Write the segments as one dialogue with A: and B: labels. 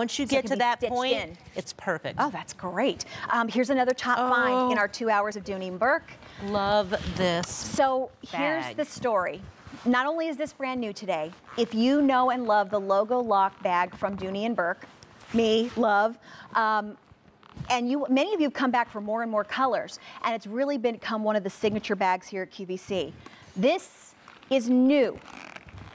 A: Once you
B: So
A: get to that point,
B: in.
A: it's perfect.
B: Oh, that's great. Um, here's another top find in
A: Oh.
B: our two hours of Dooney and Bourke.
A: Love this.
B: So here's the story. Not only is this brand new today, if you know and love the logo lock bag from Dooney and Bourke, me, love, um, and you, many of you have come back for more and more colors, and it's really become one of the signature bags here at QVC. This is new.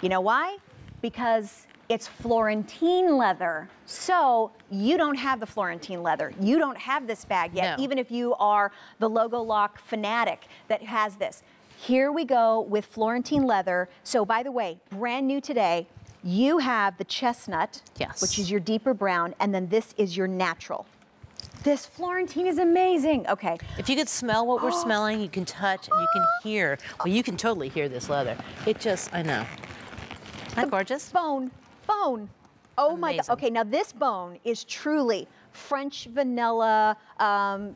B: You know why? Because it's Florentine leather. So you don't have the Florentine leather. You don't have this bag yet,
A: No.
B: even if you are the logo lock fanatic that has this. Here we go with Florentine leather. So by the way, brand new today, you have the chestnut,
A: Yes.
B: which is your deeper brown, and then this is your natural. This Florentine is amazing. Okay.
A: If you could smell what we're oh. smelling, you can touch and you can hear. Well, you can totally hear this leather. It just, I know. Not gorgeous?
B: Bone, bone. Oh my God. Okay, now this bone is truly French vanilla, um,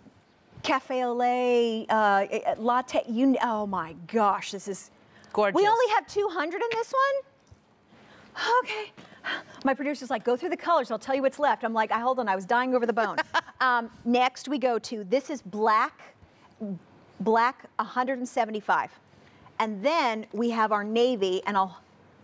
B: cafe au lait, uh, eh, latte. You, oh my gosh, this is
A: Gorgeous.
B: We only have 200 in this one? Okay. My producer's like, go through the colors, I'll tell you what's left. I'm like, I hold on, I was dying over the bone. um, next we go to, this is black, black 175. And then we have our navy and I'll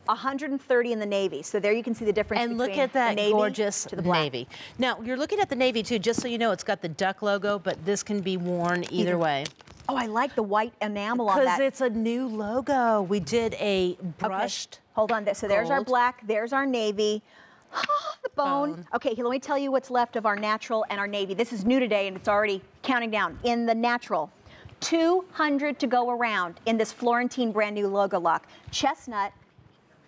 B: 130 in the navy. So there you can see the difference
A: And look
B: between
A: at that
B: the navy
A: gorgeous
B: to the black.
A: navy. Now, you're looking at the navy too, just so you know, it's got the duck logo, but this can be worn either,
B: Either-
A: way.
B: Oh, I like the white enamel on that.
A: Because it's a new logo. We did a
B: Okay,
A: brushed.
B: Hold on. This. So there's our black. There's our navy. the bone.
A: Bone.
B: Okay, let me tell you what's left of our natural and our navy. This is new today, and it's already counting down. In the natural, 200 to go around in this Florentine brand new logo lock. Chestnut,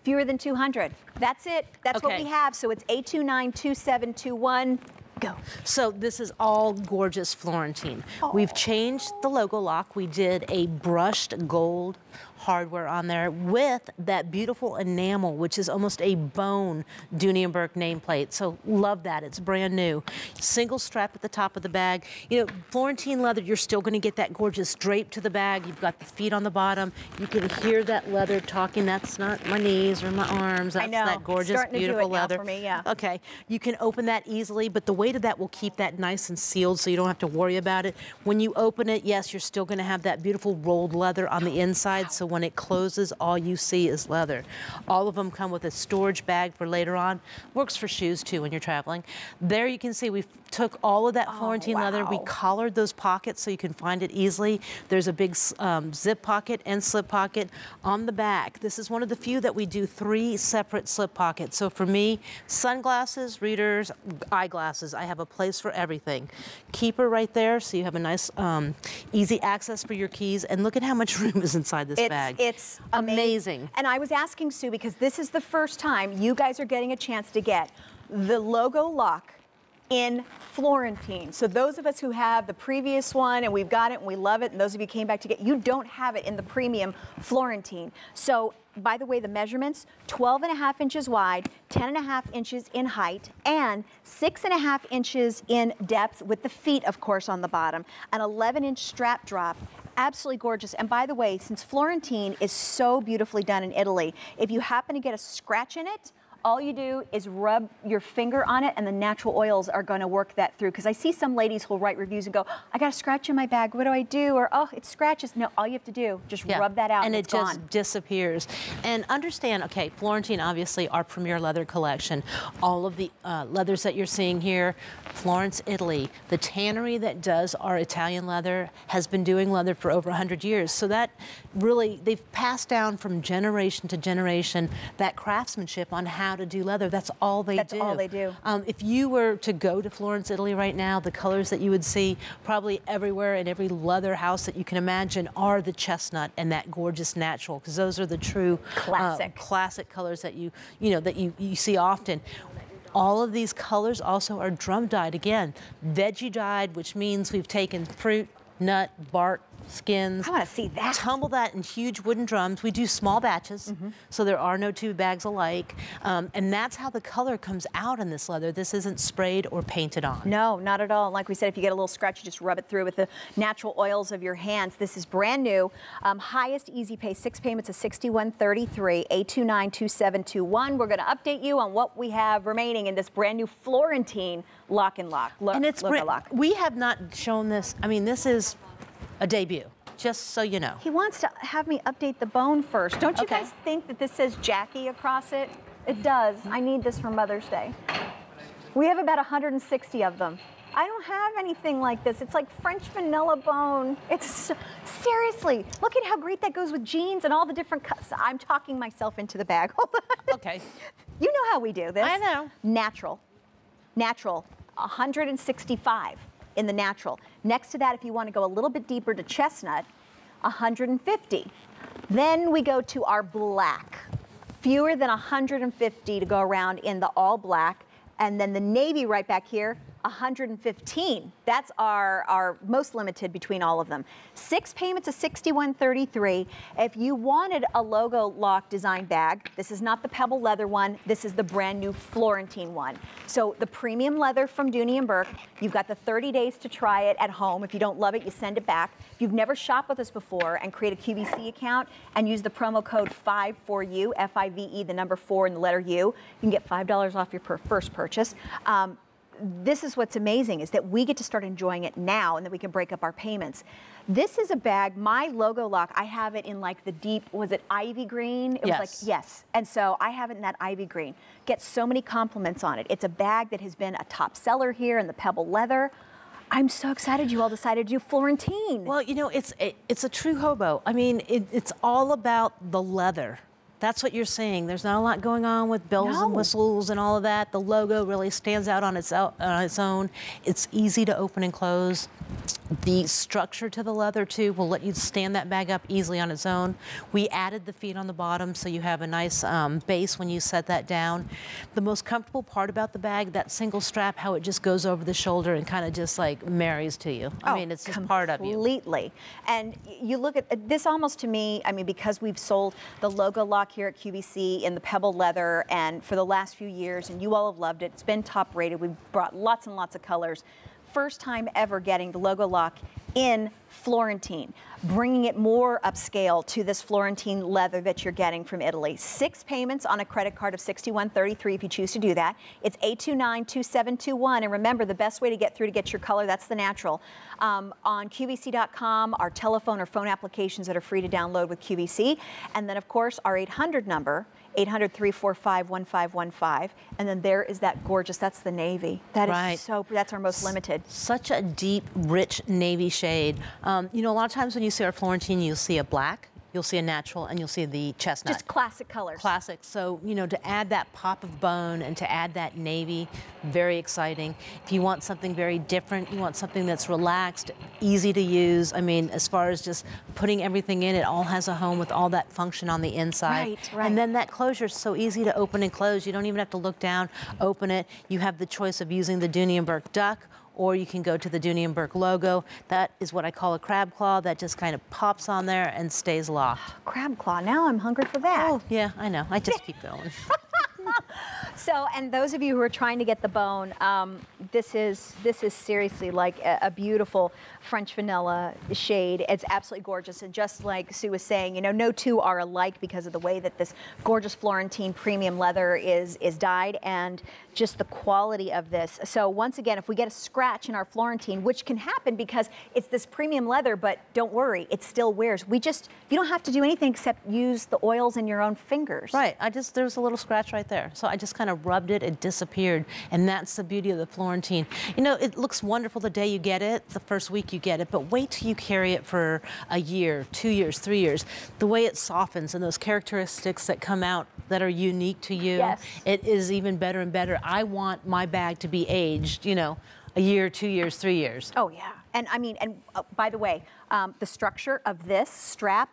B: fewer than 200. That's it. That's what we have. So it's 8292721. Go.
A: So this is all gorgeous Florentine. Oh. We've changed the logo lock. We did a brushed gold hardware on there with that beautiful enamel, which is almost a bone Bourke nameplate. So love that. It's brand new. Single strap at the top of the bag. You know, Florentine leather, you're still going to get that gorgeous drape to the bag. You've got the feet on the bottom. You can hear that leather talking. That's not my knees or my arms. That's
B: know.
A: that gorgeous,
B: Starting
A: beautiful leather.
B: for me, yeah.
A: Okay, you can open that easily, but the weight of that will keep that nice and sealed so you don't have to worry about it. When you open it, yes, you're still gonna have that beautiful rolled leather on the inside, so when it closes, all you see is leather. All of them come with a storage bag for later on. Works for shoes too when you're traveling. There you can see we took all of that Florentine leather, we
B: wow.
A: collared those pockets so you can find it easily. There's a big um, zip pocket and slip pocket on the back. This is one of the few that we do three separate slip pockets. So for me, sunglasses, readers, eyeglasses, I have a place for everything. Keeper right there, so you have a nice, um, easy access for your keys. And look at how much room is inside this
B: It's,
A: bag.
B: it's amazing.
A: amazing.
B: And I was asking Sue because this is the first time you guys are getting a chance to get the logo lock in Florentine. So those of us who have the previous one and we've got it and we love it, and those of you came back to get, you don't have it in the premium Florentine. So by the way, the measurements, 12 and a half inches wide, 10 and a half inches in height, and six and a half inches in depth with the feet, of course, on the bottom, an 11 inch strap drop. Absolutely gorgeous. And by the way, since Florentine is so beautifully done in Italy, if you happen to get a scratch in it, all you do is rub your finger on it and the natural oils are going to work that through. Because I see some ladies who'll write reviews and go, I got a scratch in my bag. What do I do? Or, oh, it scratches. No, all you have to do, just
A: Yeah,
B: rub that out and,
A: and it just
B: gone.
A: disappears. And understand, okay, Florentine, obviously, our premier leather collection. All of the uh, leathers that you're seeing here, Florence, Italy. The tannery that does our Italian leather has been doing leather for over 100 years. So that really, they've passed down from generation to generation that craftsmanship on how to do leather. That's all they
B: That's
A: do.
B: all they do.
A: Um, if you were to go to Florence, Italy right now, the colors that you would see probably everywhere in every leather house that you can imagine are the chestnut and that gorgeous natural, because those are the true uh,
B: Classic.
A: classic colors that you you know that you, you see often. All of these colors also are drum dyed again, veggie dyed, which means we've taken fruit, nut, bark, skins.
B: I want to see that.
A: Tumble that in huge wooden drums. We do small batches, mm -hmm. so there are no two bags alike. Um, and that's how the color comes out in this leather. This isn't sprayed or painted on.
B: No, not at all. Like we said, if you get a little scratch, you just rub it through with the natural oils of your hands. This is brand new. Um, highest easy pay, six payments of 6133, 8292721. We're going to update you on what we have remaining in this brand new Florentine lock and lock.
A: Lo and it's lock. We have not shown this. I mean, this is a debut, just so you know.
B: He wants to have me update the bone first. Don't you okay. guys think that this says Jackie across it? It does. I need this for Mother's Day. We have about 160 of them. I don't have anything like this. It's like French vanilla bone. It's seriously, look at how great that goes with jeans and all the different cuts. I'm talking myself into the bag. Hold
A: on. Okay.
B: You know how we do this.
A: I know.
B: Natural. Natural. 165 in the natural. Next to that, if you want to go a little bit deeper to chestnut, 150. Then we go to our black. Fewer than 150 to go around in the all black. And then the navy right back here, 115. That's our, our most limited between all of them. Six payments of 61.33. If you wanted a logo lock design bag, this is not the pebble leather one. This is the brand new Florentine one. So the premium leather from Dooney and Bourke. You've got the 30 days to try it at home. If you don't love it, you send it back. If you've never shopped with us before and create a QVC account and use the promo code 5 4U, F-I-V-E, the number four and the letter U, you can get $5 off your per first purchase. Um, this is what's amazing is that we get to start enjoying it now and that we can break up our payments. This is a bag, my logo lock, I have it in like the deep, was it ivy green? It
A: yes.
B: was like, yes. And so I have it in that ivy green. Get so many compliments on it. It's a bag that has been a top seller here in the pebble leather. I'm so excited you all decided to do Florentine.
A: Well, you know, it's it, it's a true hobo. I mean, it, it's all about the leather. That's what you're seeing. There's not a lot going on with bells no. and whistles and all of that. The logo really stands out on its, on its own. It's easy to open and close. The structure to the leather too will let you stand that bag up easily on its own. We added the feet on the bottom so you have a nice um, base when you set that down. The most comfortable part about the bag, that single strap, how it just goes over the shoulder and kind of just like marries to you. I
B: oh,
A: mean, it's just part of you.
B: Completely. And you look at this almost to me, I mean, because we've sold the logo lock here at QVC in the pebble leather and for the last few years, and you all have loved it. It's been top rated. We've brought lots and lots of colors. First time ever getting the logo lock in Florentine, bringing it more upscale to this Florentine leather that you're getting from Italy. Six payments on a credit card of 6133 if you choose to do that. It's 829-2721. And remember, the best way to get through to get your color, that's the natural. Um, on QVC.com, our telephone or phone applications that are free to download with QVC. And then, of course, our 800 number, 800-345-1515. And then there is that gorgeous, that's the navy. That
A: right.
B: is so, that's our most limited.
A: Such a deep, rich navy shade. Um, you know, a lot of times when you see our Florentine, you'll see a black. You'll see a natural and you'll see the chestnut.
B: Just classic colors.
A: Classic. So, you know, to add that pop of bone and to add that navy, very exciting. If you want something very different, you want something that's relaxed, easy to use. I mean, as far as just putting everything in, it all has a home with all that function on the inside.
B: Right, right.
A: And then that closure is so easy to open and close. You don't even have to look down, open it. You have the choice of using the and duck or you can go to the Dooney and logo. That is what I call a crab claw that just kind of pops on there and stays locked.
B: Crab claw, now I'm hungry for that.
A: Oh, yeah, I know. I just keep going.
B: so, and those of you who are trying to get the bone, um, this is this is seriously like a, a, beautiful French vanilla shade. It's absolutely gorgeous, and just like Sue was saying, you know, no two are alike because of the way that this gorgeous Florentine premium leather is is dyed, and just the quality of this. So once again, if we get a scratch in our Florentine, which can happen because it's this premium leather, but don't worry, it still wears. We just you don't have to do anything except use the oils in your own fingers.
A: Right. I just there's a little scratch right there, so I just kind of rubbed it. It disappeared, and that's the beauty of the Florentine. You know, it looks wonderful the day you get it, the first week you get it, but wait till you carry it for a year, two years, three years. The way it softens and those characteristics that come out that are unique to you,
B: yes.
A: it is even better and better. I want my bag to be aged, you know, a year, two years, three years.
B: Oh, yeah. And I mean, and uh, by the way, um, the structure of this strap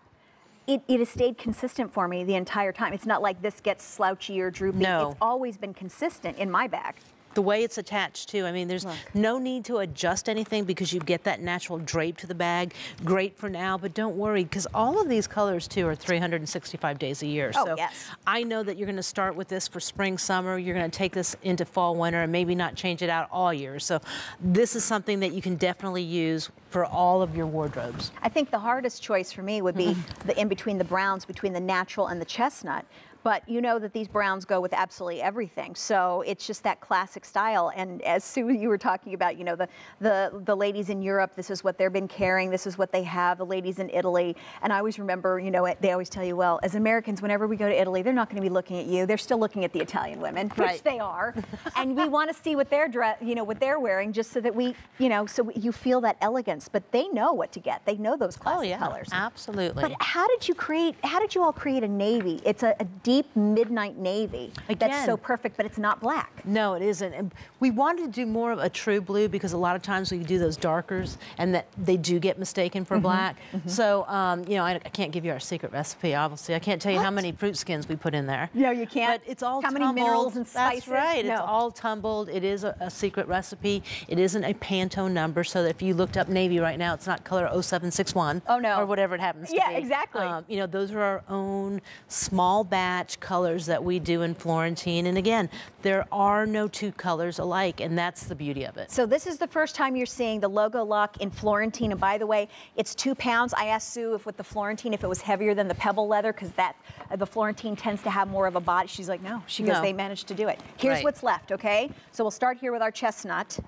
B: it, it, has stayed consistent for me the entire time. It's not like this gets slouchy or droopy.
A: No.
B: It's always been consistent in my bag.
A: the way it's attached too. I mean, there's no need to adjust anything because you get that natural drape to the bag. Great for now, but don't worry because all of these colors too are 365 days a year.
B: Oh,
A: so
B: yes.
A: I know that you're going to start with this for spring, summer. You're going to take this into fall, winter, and maybe not change it out all year. So this is something that you can definitely use for all of your wardrobes.
B: I think the hardest choice for me would be mm-hmm. the in between the browns between the natural and the chestnut. But you know that these browns go with absolutely everything. So it's just that classic style. And as Sue, you were talking about, you know, the, the, the ladies in Europe, this is what they've been carrying, this is what they have, the ladies in Italy. And I always remember, you know, they always tell you, well, as Americans, whenever we go to Italy, they're not going to be looking at you. They're still looking at the Italian women, which
A: Right.
B: they are. and we want to see what they're, you know, what they're wearing just so that we, you know, so you feel that elegance. But they know what to get. They know those classic
A: oh yeah,
B: colors.
A: absolutely.
B: But how did you create? How did you all create a navy? It's a, a deep midnight navy Again, that's so perfect, but it's not black.
A: No, it isn't. And we wanted to do more of a true blue because a lot of times we do those darkers and that they do get mistaken for black. So, um, you know, I, I can't give you our secret recipe, obviously. I can't tell you how many fruit skins we put in there.
B: No, you can't.
A: But it's all
B: How many
A: tumbled.
B: minerals and
A: That's
B: spices?
A: right. It's all tumbled. It is a, a secret recipe. It isn't a Pantone number, so that if you looked up Navy right now, it's not color 0761.
B: Oh, no.
A: Or whatever it happens
B: Yeah,
A: to be.
B: Yeah, exactly.
A: Um, you know, those are our own small batch colors that we do in Florentine. And again, there are no two colors alike, and that's the beauty of it.
B: So this is the first time you're seeing the logo lock in Florentine. And by the way, it's two pounds. I asked Sue if with the Florentine if it was heavier than the pebble leather because that uh, the Florentine tends to have more of a body. She's like, no. She goes,
A: No.
B: they managed to do it. Here's
A: Right.
B: what's left. Okay. So we'll start here with our chestnut.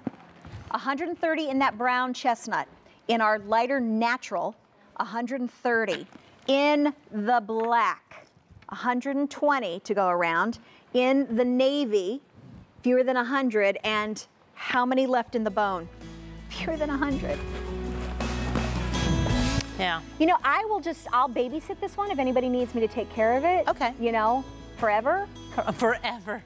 B: 130 in that brown chestnut. In our lighter natural, 130. In the black, 120 to go around. In the navy, fewer than 100. And how many left in the bone? Fewer than 100.
A: Yeah.
B: You know, I will just, I'll babysit this one if anybody needs me to take care of it.
A: Okay.
B: You know, forever.
A: Forever.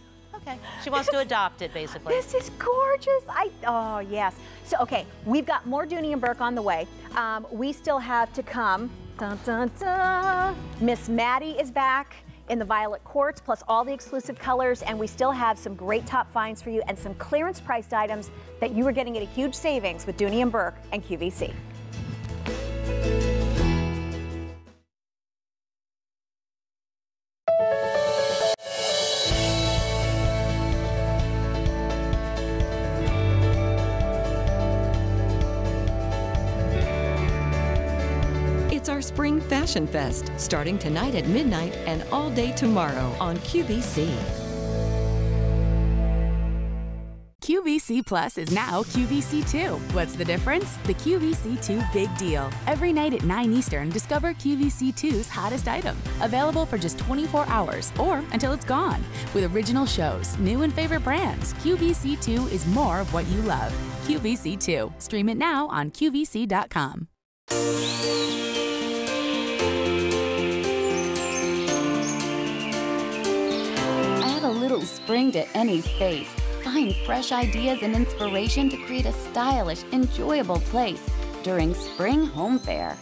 A: Okay. She wants to adopt it, basically.
B: This is gorgeous. I oh yes. So okay, we've got more Dooney and Bourke on the way. Um, we still have to come. Dun, dun, dun. Miss Maddie is back in the violet quartz, plus all the exclusive colors, and we still have some great top finds for you and some clearance priced items that you are getting at a huge savings with Dooney and Bourke and QVC.
C: Fest, starting tonight at midnight and all day tomorrow on QVC.
D: QVC Plus is now QVC2. What's the difference? The QVC2 Big Deal. Every night at 9 Eastern, discover QVC2's hottest item. Available for just 24 hours or until it's gone. With original shows, new and favorite brands, QVC2 is more of what you love. QVC2. Stream it now on QVC.com.
E: Spring to any space. Find fresh ideas and inspiration to create a stylish, enjoyable place during Spring Home Fair.